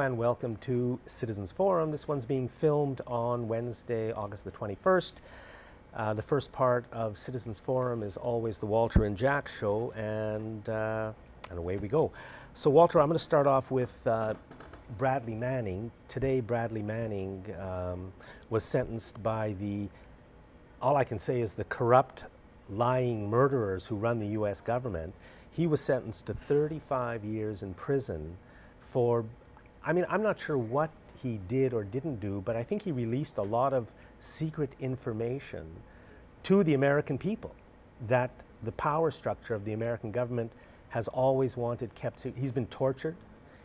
And welcome to Citizens Forum. This one's being filmed on Wednesday, August the 21st. Uh, the first part of Citizens Forum is always the Walter and Jack show, and, uh, and away we go. So, Walter, I'm going to start off with uh, Bradley Manning. Today, Bradley Manning um, was sentenced by the, all I can say is the corrupt, lying murderers who run the U.S. government. He was sentenced to 35 years in prison for, I mean, I'm not sure what he did or didn't do, but I think he released a lot of secret information to the American people that the power structure of the American government has always wanted kept. He's been tortured.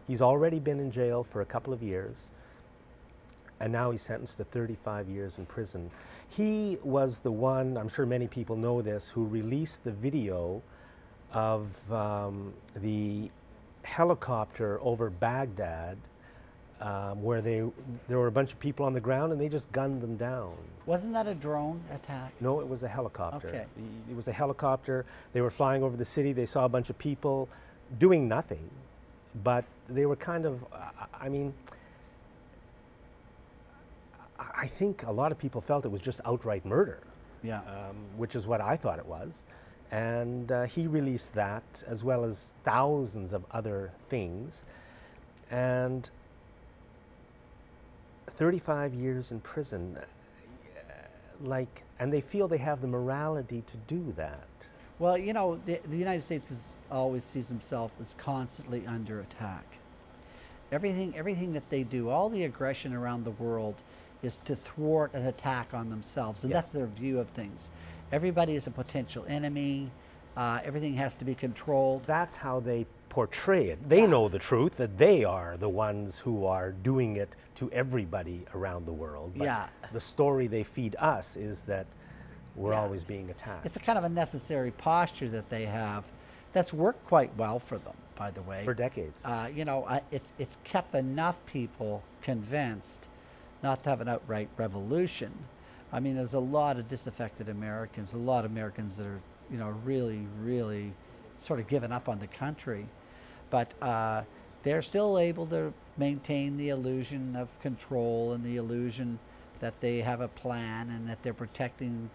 He's already been in jail for a couple of years. And now he's sentenced to 35 years in prison. He was the one, I'm sure many people know this, who released the video of um, the helicopter over Baghdad um, where they there were a bunch of people on the ground and they just gunned them down. Wasn't that a drone attack? No, it was a helicopter. Okay. It was a helicopter. They were flying over the city. They saw a bunch of people doing nothing, but they were kind of, I mean, I think a lot of people felt it was just outright murder. Yeah. Um, which is what I thought it was. And uh, he released that as well as thousands of other things. And 35 years in prison, like, and they feel they have the morality to do that. Well, you know, the, the United States is, always sees themselves as constantly under attack. Everything, everything that they do, all the aggression around the world, is to thwart an attack on themselves, and that's their view of things. Everybody is a potential enemy. Uh, everything has to be controlled. That's how they portray it. They know the truth that they are the ones who are doing it to everybody around the world. But yeah. the story they feed us is that we're yeah. always being attacked. It's a kind of a necessary posture that they have that's worked quite well for them, by the way. For decades. Uh, you know, uh, it's, it's kept enough people convinced not to have an outright revolution. I mean, there's a lot of disaffected Americans, a lot of Americans that are, you know, really, really sort of given up on the country but uh, they're still able to maintain the illusion of control and the illusion that they have a plan and that they're protecting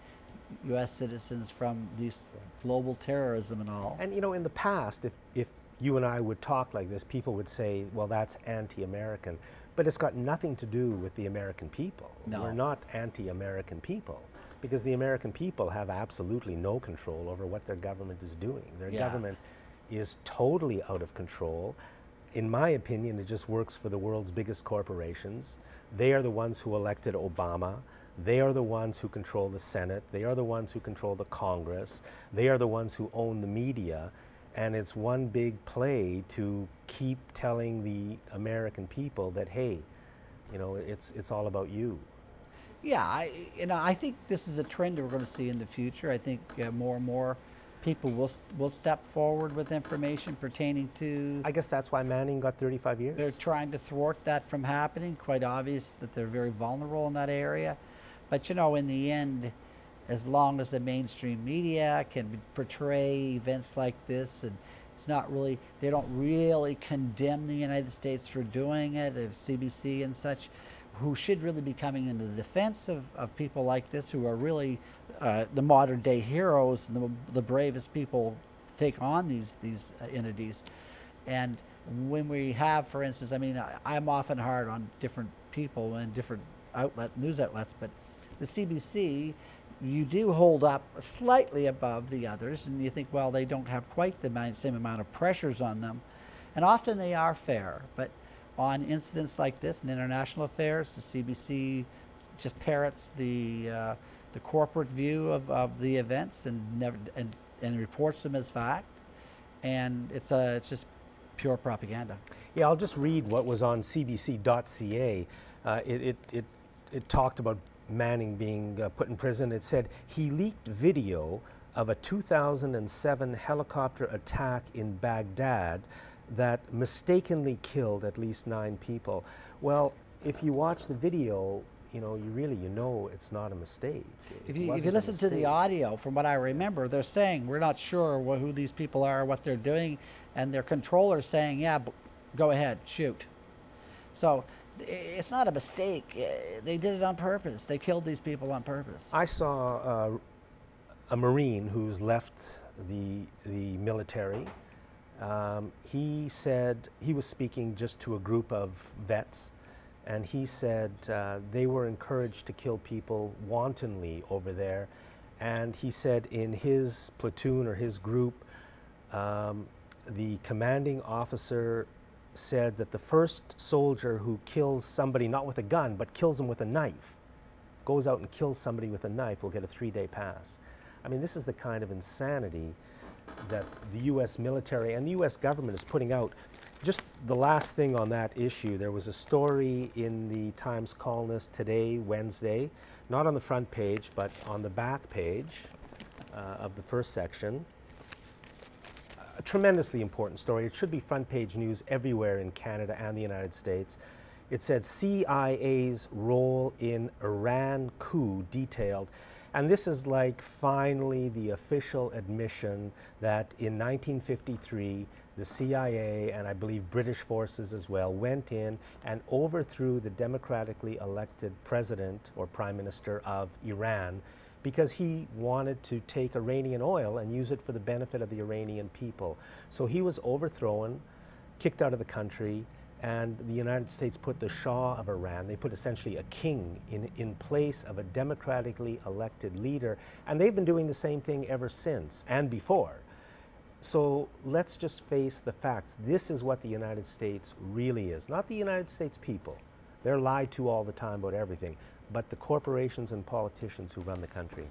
U.S. citizens from these global terrorism and all. And you know, in the past, if, if you and I would talk like this, people would say, well, that's anti-American. But it's got nothing to do with the American people. No. We're not anti-American people because the American people have absolutely no control over what their government is doing. Their yeah. government is totally out of control. In my opinion, it just works for the world's biggest corporations. They are the ones who elected Obama. They are the ones who control the Senate. They are the ones who control the Congress. They are the ones who own the media. And it's one big play to keep telling the American people that, hey, you know, it's, it's all about you. Yeah, I, you know, I think this is a trend that we're going to see in the future. I think uh, more and more people will will step forward with information pertaining to. I guess that's why Manning got 35 years. They're trying to thwart that from happening. Quite obvious that they're very vulnerable in that area, but you know, in the end, as long as the mainstream media can portray events like this and it's not really they don't really condemn the United States for doing it, of CBC and such who should really be coming into the defense of, of people like this who are really uh, the modern day heroes and the, the, bravest people to take on these these uh, entities. And when we have, for instance, I mean, I, am often hard on different people and different outlet news outlets, but the CBC, you do hold up slightly above the others, and you think, well, they don't have quite the same amount of pressures on them, and often they are fair, but on incidents like this in international affairs, the CBC just parrots the uh, the corporate view of, of the events and never and, and reports them as fact, and it's a it's just pure propaganda. Yeah, I'll just read what was on CBC.ca. Uh, it, it, it, it talked about Manning being uh, put in prison. It said he leaked video of a 2007 helicopter attack in Baghdad that mistakenly killed at least nine people. Well, if you watch the video, you know, you really, you know it's not a mistake. If you, if you listen to the audio, from what I remember, they're saying, we're not sure what, who these people are, what they're doing, and their controller's saying, yeah, go ahead, shoot. So it's not a mistake. They did it on purpose. They killed these people on purpose. I saw uh, a Marine who's left the, the military. Um, he said he was speaking just to a group of vets, and he said uh, they were encouraged to kill people wantonly over there. And he said in his platoon or his group, um, the commanding officer said that the first soldier who kills somebody not with a gun but kills them with a knife, goes out and kills somebody with a knife, will get a three day pass. I mean, this is the kind of insanity that the U.S. military and the U.S. government is putting out. Just the last thing on that issue, there was a story in the Times Colonist today, Wednesday, not on the front page, but on the back page uh, of the first section a tremendously important story. It should be front page news everywhere in Canada and the United States. It said CIA's role in Iran coup detailed. And this is like finally the official admission that in 1953, the CIA and I believe British forces as well went in and overthrew the democratically elected president or prime minister of Iran because he wanted to take Iranian oil and use it for the benefit of the Iranian people. So he was overthrown, kicked out of the country, and the United States put the Shah of Iran, they put essentially a king in, in place of a democratically elected leader. And they've been doing the same thing ever since and before. So let's just face the facts. This is what the United States really is, not the United States people. They're lied to all the time about everything but the corporations and politicians who run the country.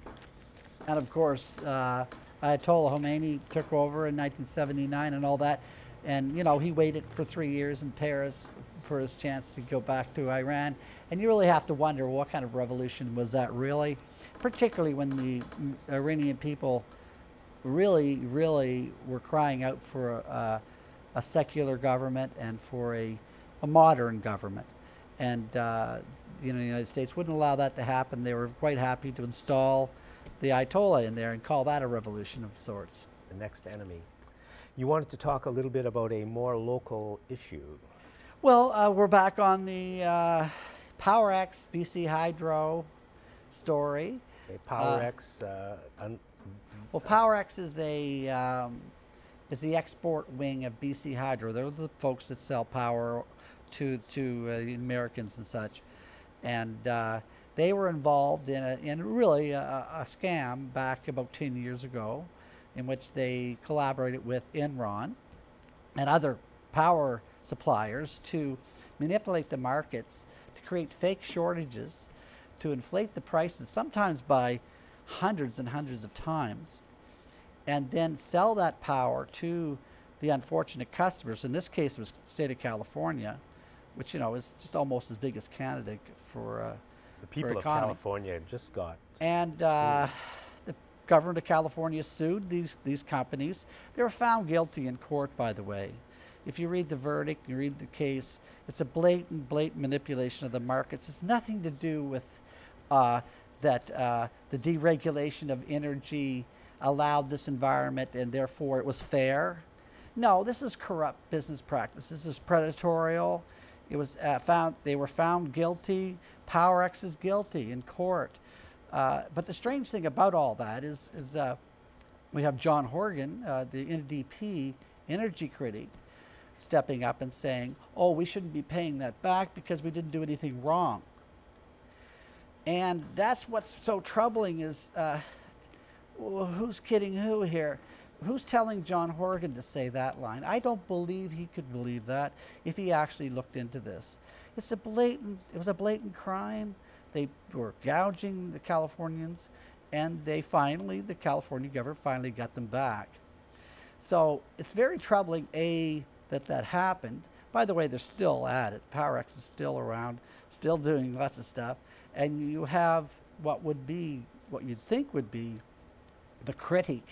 And of course, uh, Ayatollah Khomeini took over in 1979 and all that. And, you know, he waited for three years in Paris for his chance to go back to Iran. And you really have to wonder what kind of revolution was that really, particularly when the Iranian people really, really were crying out for a, a secular government and for a, a modern government. And uh, you know, the United States wouldn't allow that to happen. They were quite happy to install the Ayatollah in there and call that a revolution of sorts. The next enemy. You wanted to talk a little bit about a more local issue. Well, uh, we're back on the uh, Powerex BC Hydro story. Okay, Powerex. Uh, well, Powerex is a um, is the export wing of BC Hydro. They're the folks that sell power to to uh, Americans and such. And uh, they were involved in, a, in really a, a, scam back about 10 years ago in which they collaborated with Enron and other power suppliers to manipulate the markets to create fake shortages to inflate the prices sometimes by hundreds and hundreds of times and then sell that power to the unfortunate customers. In this case it was the state of california which you know is just almost as big as Canada for uh, the people of California just got and uh, the government of California sued these these companies. They were found guilty in court, by the way. If you read the verdict, you read the case, it's a blatant, blatant manipulation of the markets. It's nothing to do with uh, that uh, the deregulation of energy allowed this environment and therefore it was fair. No, this is corrupt business practice. This is predatorial. It was uh, found they were found guilty. Powerex is guilty in court. Uh, but the strange thing about all that is, is uh, we have John Horgan, uh, the NDP energy critic, stepping up and saying, "Oh, we shouldn't be paying that back because we didn't do anything wrong." And that's what's so troubling is uh, who's kidding who here? Who's telling John Horgan to say that line? I don't believe he could believe that if he actually looked into this. It's a blatant, it was a blatant crime. They were gouging the Californians, and they finally, the California government finally got them back. So it's very troubling, A, that that happened. By the way, they're still at it. Powerex is still around, still doing lots of stuff. And you have what would be, what you'd think would be the critic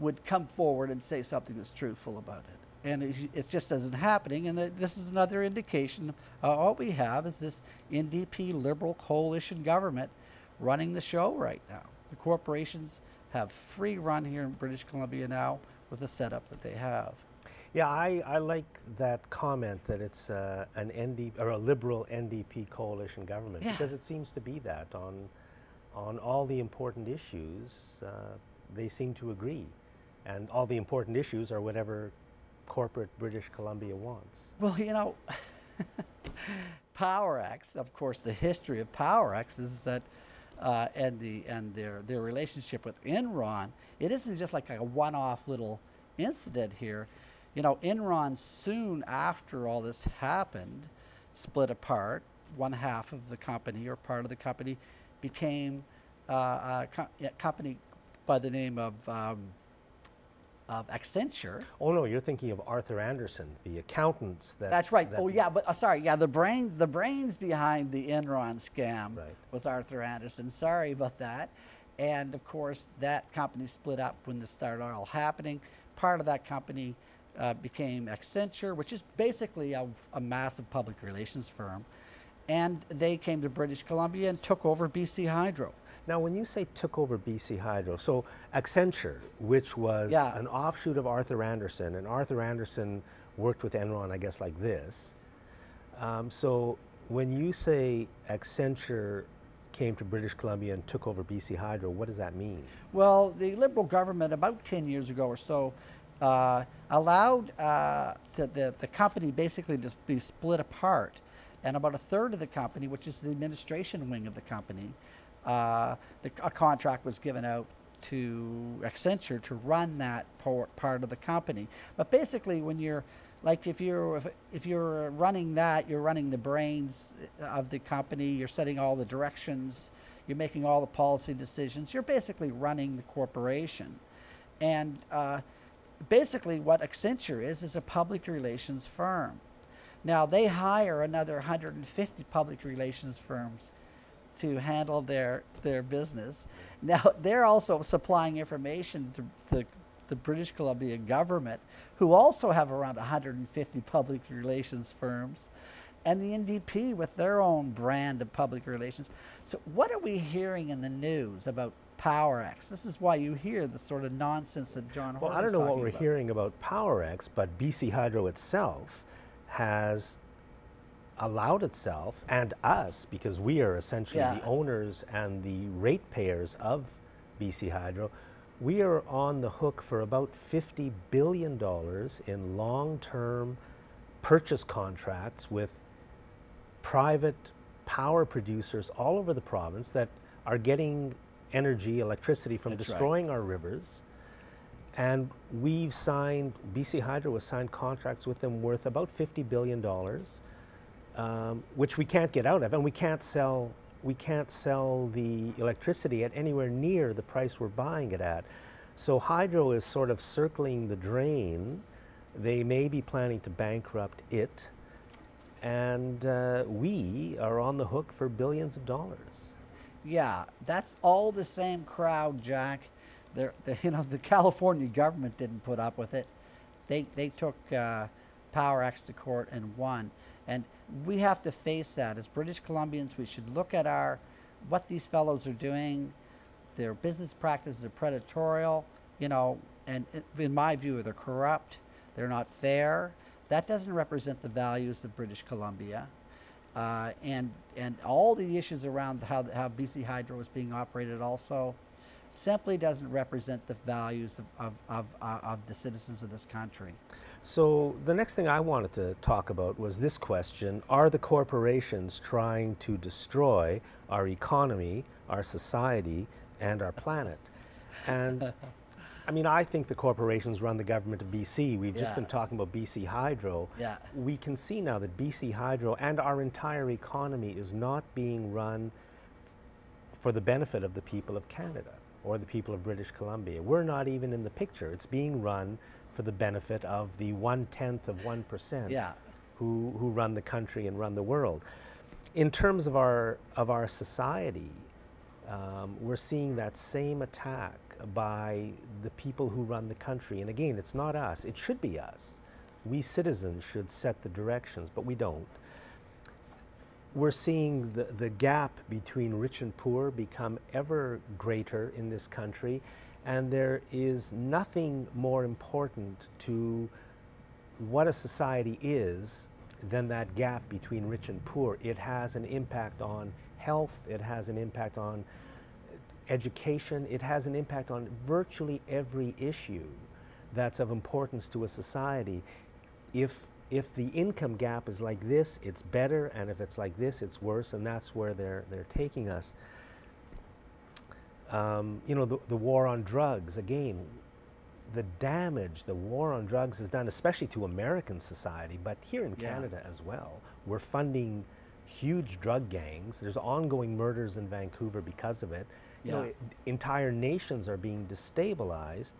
would come forward and say something that's truthful about it. And it, it just isn't happening. And this is another indication. Uh, all we have is this NDP liberal coalition government running the show right now. The corporations have free run here in British Columbia now with the setup that they have. Yeah, I, I like that comment that it's uh, an ND or a liberal NDP coalition government Yeah. because it seems to be that on on all the important issues. Uh, they seem to agree, and all the important issues are whatever corporate British Columbia wants. Well, you know, Powerex, of course, the history of Powerex is that, uh, and the and their their relationship with Enron. It isn't just like a one-off little incident here. You know, Enron soon after all this happened, split apart. One half of the company or part of the company became uh, a co- company by the name of um, of Accenture. Oh no, you're thinking of Arthur Andersen, the accountants that. That's right. that- Oh yeah, but uh, sorry, yeah, the brain, the brains behind the Enron scam Right. was Arthur Andersen. Sorry about that. And of course, that company split up when this started all happening. Part of that company uh, became Accenture, which is basically a, a massive public relations firm. And they came to British Columbia and took over BC Hydro. Now, when you say took over BC Hydro, so Accenture, which was Yeah. an offshoot of Arthur Andersen, and Arthur Andersen worked with Enron, I guess, like this. Um, so when you say Accenture came to British Columbia and took over BC Hydro, what does that mean? Well, the Liberal government, about 10 years ago or so, uh, allowed uh, to the, the company basically to be split apart. And about a third of the company, which is the administration wing of the company, uh, the, a contract was given out to Accenture to run that part of the company. But basically, when you're like if you're if, if you're running that, you're running the brains of the company. You're setting all the directions. You're making all the policy decisions. You're basically running the corporation. And uh, basically, what Accenture is is a public relations firm. Now they hire another 150 public relations firms to handle their their business. Now they're also supplying information to the the British Columbia government, who also have around 150 public relations firms, and the NDP with their own brand of public relations. So what are we hearing in the news about Powerex? This is why you hear the sort of nonsense that John. Well, I don't know what we're about. hearing about Powerex, but BC Hydro itself has allowed itself and us, because we are essentially Yeah. the owners and the ratepayers of BC Hydro, we are on the hook for about $50 billion in long term purchase contracts with private power producers all over the province that are getting energy, electricity from That's right. destroying our rivers. And we've signed, BC Hydro has signed contracts with them worth about $50 billion, um, which we can't get out of. And we can't sell, we can't sell the electricity at anywhere near the price we're buying it at. So Hydro is sort of circling the drain. They may be planning to bankrupt it. And uh, we are on the hook for billions of dollars. Yeah, that's all the same crowd, Jack. The, you know, the California government didn't put up with it. They, they took uh, Powerex to court and won. And we have to face that as British Columbians. We should look at our what these fellows are doing. Their business practices are predatorial, you know, and in my view, they're corrupt. They're not fair. That doesn't represent the values of British Columbia uh, and and all the issues around how how BC Hydro is being operated also simply doesn't represent the values of of, of, uh, of the citizens of this country. So the next thing I wanted to talk about was this question Are the corporations trying to destroy our economy, our society, and our planet? And I mean, I think the corporations run the government of BC. We've just been talking about BC Hydro. Yeah. We can see now that BC Hydro and our entire economy is not being run for the benefit of the people of Canada or the people of British Columbia. We're not even in the picture. It's being run for the benefit of the one tenth of 1% Yeah. who, who run the country and run the world. In terms of our, of our society, um, we're seeing that same attack by the people who run the country. And again, it's not us, it should be us. We citizens should set the directions, but we don't. We're seeing the, the gap between rich and poor become ever greater in this country, and there is nothing more important to what a society is, than that gap between rich and poor, it has an impact on health, it has an impact on education, it has an impact on virtually every issue that's of importance to a society. If, if the income gap is like this, it's better, and if it's like this, it's worse, and that's where they're, they're taking us. Um, you know, the, the war on drugs, again, the damage the war on drugs has done, especially to American society, but here in Yeah. Canada as well. We're funding huge drug gangs. There's ongoing murders in Vancouver because of it. You know, it- entire nations are being destabilized.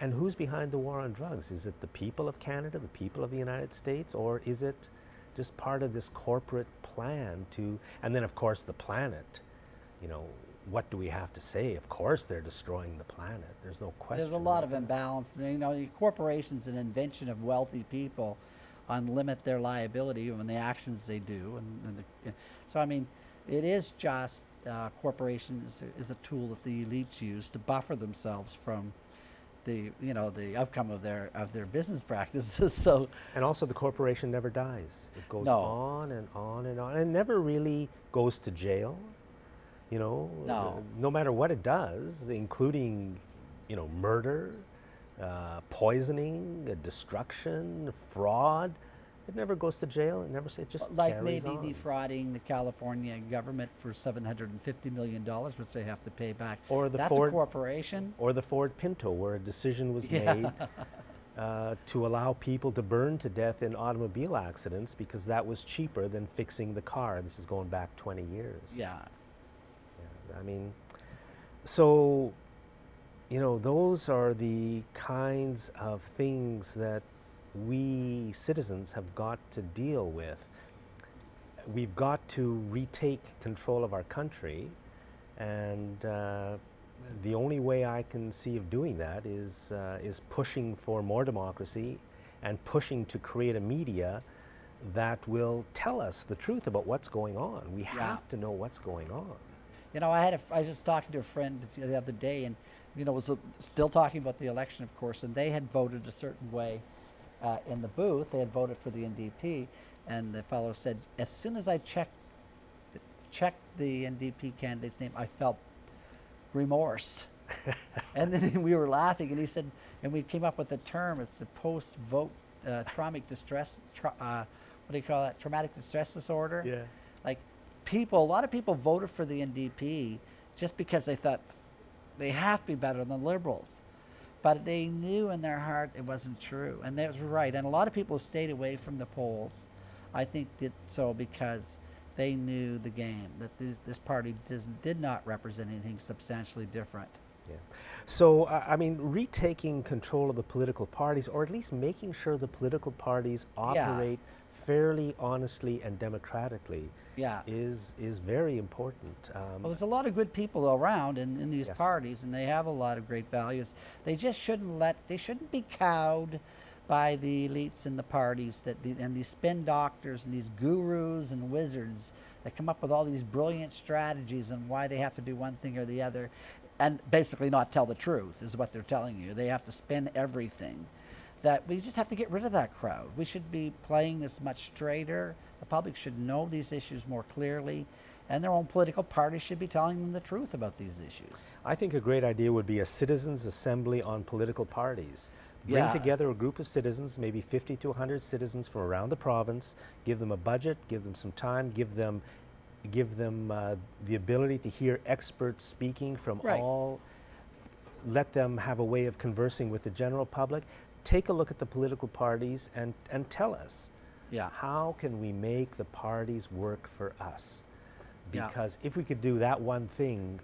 And who's behind the war on drugs? Is it the people of Canada, the people of the United States, or is it just part of this corporate plan to, and then of course the planet, you know, what do we have to say? Of course they're destroying the planet. There's no question. There's a lot of imbalance. You know, the corporations an invention of wealthy people unlimit their liability and the actions they do. And, and the, so, I mean, it is just uh, corporations is a tool that the elites use to buffer themselves from the you know the outcome of their of their business practices. so And also, the corporation never dies. It goes No. on and on and on, and never really goes to jail. You know, No. no matter what it does, including, you know, murder, uh, poisoning, destruction, fraud. It never goes to jail. It never. It just like maybe on. defrauding the California government for seven hundred and fifty million dollars, which they have to pay back. Or the That's Ford- corporation. or the Ford Pinto, where a decision was Yeah. made uh, to allow people to burn to death in automobile accidents because that was cheaper than fixing the car. This is going back 20 years. Yeah. Yeah, I mean, so, you know, those are the kinds of things that we citizens have got to deal with. We've got to retake control of our country, and uh, the only way I can see of doing that is, uh, is pushing for more democracy and pushing to create a media that will tell us the truth about what's going on. We have to know what's going on. You know, I had a, I was just talking to a friend the the other day, and you know, was uh, still talking about the election, of course, and they had voted a certain way uh, in the booth. They had voted for the NDP, and the fellow said, as soon as I checked checked the NDP candidate's name, I felt remorse. and then we were laughing, and he said, and we came up with a term. It's the post-vote uh, traumatic distress. Tra- uh, what do you call that? Traumatic distress disorder Yeah. like people a lot of people voted for the ndp just because they thought they have to be better than liberals but they knew in their heart it wasn't true and that was right and a lot of people stayed away from the polls. I think did so because they knew the game that this, this party does, did not represent anything substantially different Yeah. So, I I mean, retaking control of the political parties, or at least making sure the political parties operate fairly, honestly, and democratically, yeah is is very important. Um, Well, there's a lot of good people around in, in these Yes. parties, and they have a lot of great values. They just shouldn't let, they shouldn't be cowed by the elites in the parties that the, and these spin doctors and these gurus and wizards that come up with all these brilliant strategies and why they have to do one thing or the other, and basically not tell the truth is what they're telling you. They have to spin everything. That we just have to get rid of that crowd. We should be playing this much straighter. The public should know these issues more clearly, and their own political parties should be telling them the truth about these issues. I think a great idea would be a citizens' assembly on political parties. Bring Yeah. together a group of citizens, maybe 50 to 100 citizens from around the province. Give them a budget, give them some time, give them, give them uh, the ability to hear experts speaking from Right. all. Let them have a way of conversing with the general public. Take a look at the political parties and, and tell us Yeah. how can we make the parties work for us? Yeah. Because if we could do that one thing,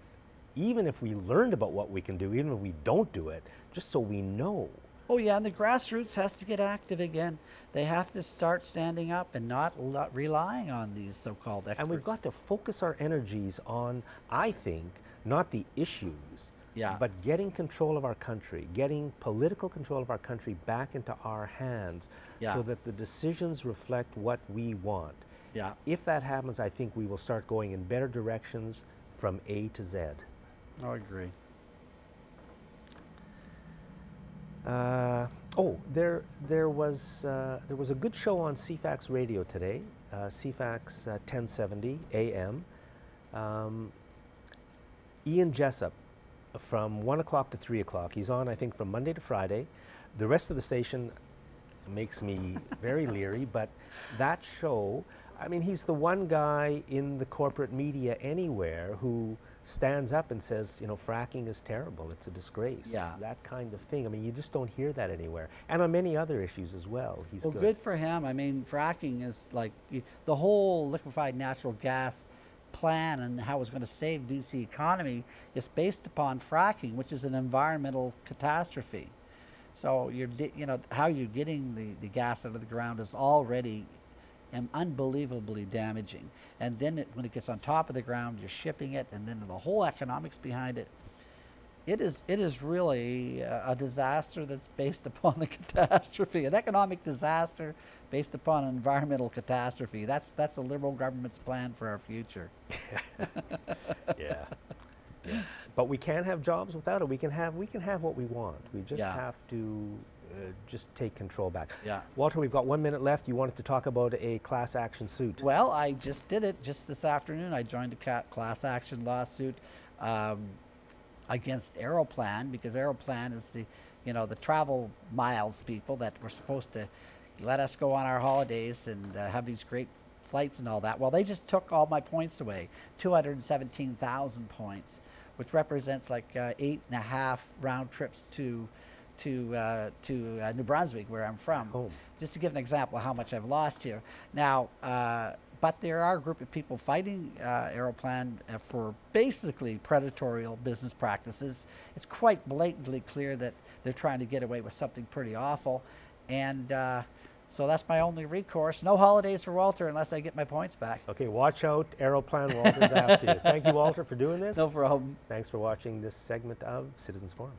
even if we learned about what we can do, even if we don't do it, just so we know. Oh yeah, and the grassroots has to get active again. They have to start standing up and not relying on these so-called experts. And we've got to focus our energies on, I think, not the issues, Yeah. but getting control of our country, getting political control of our country back into our hands Yeah. so that the decisions reflect what we want. yeah. If that happens, I think we will start going in better directions from A to Z. Oh, I agree. Uh, Oh, there, there was uh, there was a good show on CFAX radio today, uh, CFAX uh, 1070 AM. Um, Ian Jessop from 1 o'clock to 3 o'clock. He's on, I think, from Monday to Friday. The rest of the station makes me very leery, but that show, I mean, he's the one guy in the corporate media anywhere who stands up and says, you know, fracking is terrible, it's a disgrace. Yeah. That kind of thing. I mean, you just don't hear that anywhere. And on many other issues as well. He's well, good. good for him. I mean, fracking is like the whole liquefied natural gas plan and how it's going to save BC economy is based upon fracking, which is an environmental catastrophe. So you're, you know, how you're getting the, the gas out of the ground is already um, unbelievably damaging. And then it, when it gets on top of the ground, you're shipping it, and then the whole economics behind it. It is, it is really a, a disaster that's based upon a catastrophe, an economic disaster based upon an environmental catastrophe. That's, that's the Liberal government's plan for our future. yeah. yeah. But we can have jobs without it. We can have we can have what we want. We just Yeah. have to uh, just take control back. Yeah. Walter, we've got one minute left. You wanted to talk about a class action suit. Well, I just did it just this afternoon. I joined a class action lawsuit um, against Aeroplan because Aeroplan is the, you know, the travel miles people that were supposed to let us go on our holidays and uh, have these great flights and all that. Well, they just took all my points away, 217,000 points, which represents like uh, eight and a half round trips to to uh, to uh, New Brunswick, where I'm from Home. just to give an example of how much I've lost here. Now, uh, but there are a group of people fighting uh, Aeroplan uh, for basically predatory business practices. It's quite blatantly clear that they're trying to get away with something pretty awful, and uh, so that's my only recourse. No holidays for Walter unless I get my points back. Okay, watch out. Aeroplan Walter's after you. Thank you, Walter, for doing this. No problem. Thanks for watching this segment of Citizens Forum.